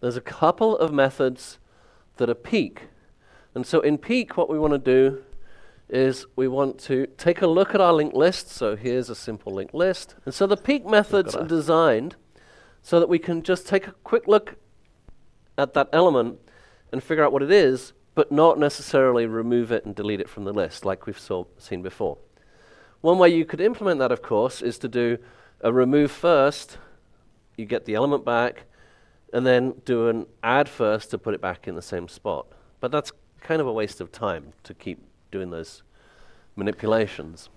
there's a couple of methods that are peek. And so in peek, what we want to do is we want to take a look at our linked list. So here's a simple linked list. And so the peek methods are designed so that we can just take a quick look at that element and figure out what it is, but not necessarily remove it and delete it from the list like we've saw, seen before. One way you could implement that, of course, is to do a remove first, you get the element back, and then do an add first to put it back in the same spot. But that's kind of a waste of time to keep doing those manipulations.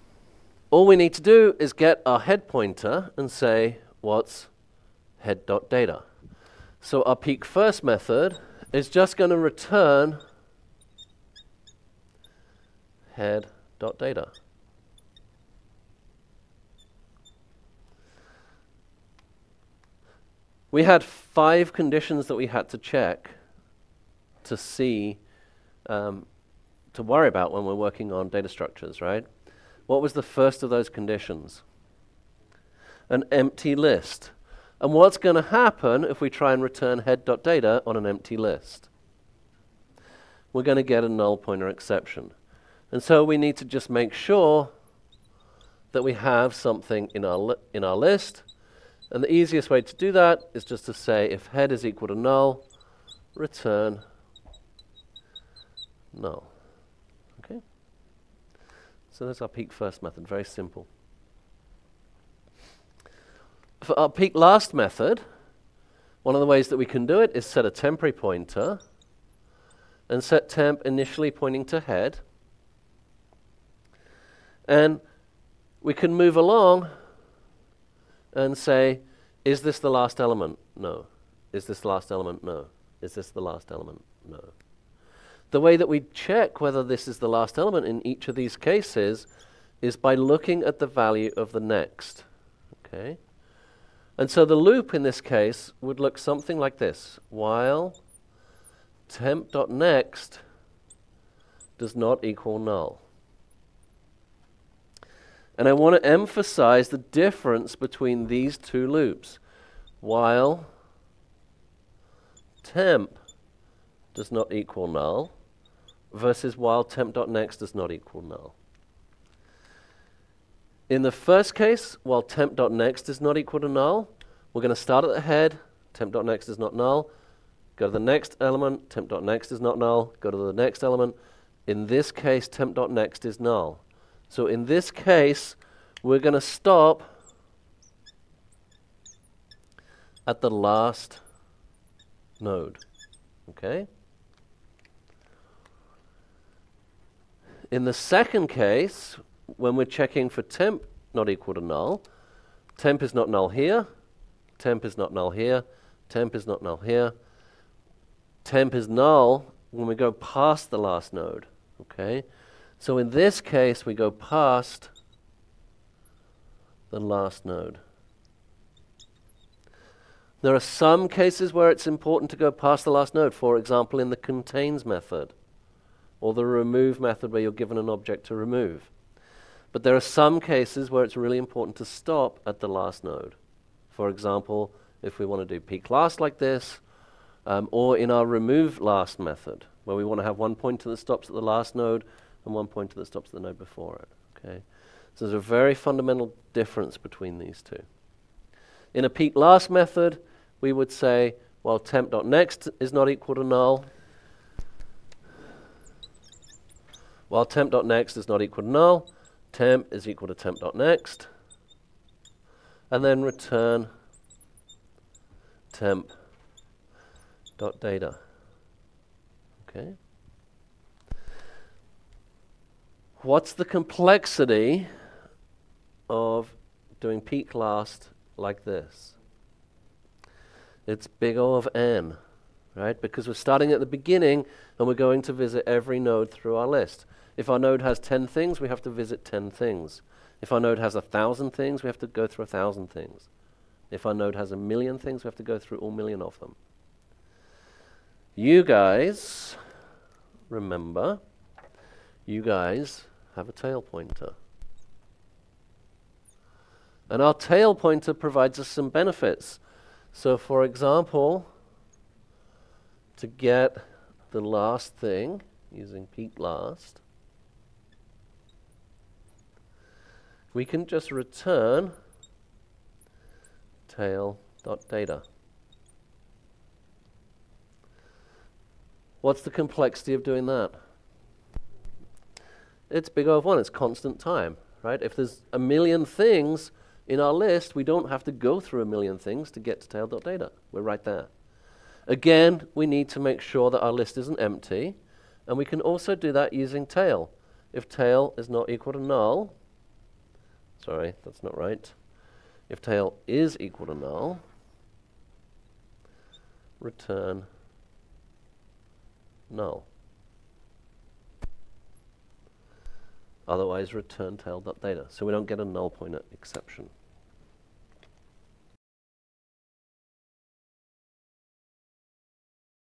All we need to do is get our head pointer and say, what's head.data? So our peek first method is just going to return head.data. We had five conditions that we had to check to see, um, to worry about when we're working on data structures, right? What was the first of those conditions? An empty list. And what's going to happen if we try and return head.data on an empty list? We're going to get a null pointer exception. And so we need to just make sure that we have something in our, in our list and the easiest way to do that is just to say if head is equal to null, return null. Okay? So that's our peek first method, very simple. For our peek last method, one of the ways that we can do it is set a temporary pointer and set temp initially pointing to head. And we can move along and say, is this the last element? No. Is this the last element? No. Is this the last element? No. The way that we check whether this is the last element in each of these cases is by looking at the value of the next. Okay? And so the loop in this case would look something like this. While temp.next does not equal null. And I want to emphasize the difference between these two loops. While temp does not equal null versus while temp.next does not equal null. In the first case, while temp.next is not equal to null, we're going to start at the head, temp.next is not null, go to the next element, temp.next is not null, go to the next element. In this case, temp.next is null. So in this case, we're going to stop at the last node. Okay? In the second case, when we're checking for temp not equal to null, temp is not null here, temp is not null here, temp is not null here, temp is null when we go past the last node. Okay? So in this case, we go past the last node. There are some cases where it's important to go past the last node, for example, in the contains method or the remove method where you're given an object to remove. But there are some cases where it's really important to stop at the last node. For example, if we want to do peek last like this, um, or in our remove last method, where we want to have one pointer that stops at the last node and one pointer that stops the node before it. Okay, So there's a very fundamental difference between these two. In a peek last method, we would say, well, temp.next is not equal to null. While temp.next is not equal to null, temp is equal to temp.next. And then return temp.data. Okay. What's the complexity of doing peek last like this? It's big O of n, right? Because we're starting at the beginning and we're going to visit every node through our list. If our node has 10 things, we have to visit 10 things. If our node has a thousand things, we have to go through a thousand things. If our node has a million things, we have to go through all million of them. You guys, remember, you guys have a tail pointer. And our tail pointer provides us some benefits. So, for example, to get the last thing using peek last, we can just return tail.data. What's the complexity of doing that? It's big O of 1, it's constant time, right? If there's a million things in our list, we don't have to go through a million things to get to tail.data. We're right there. Again, we need to make sure that our list isn't empty, and we can also do that using tail. If tail is not equal to null, sorry, that's not right. If tail is equal to null, return null. Otherwise, return tail.data. So we don't get a null pointer exception.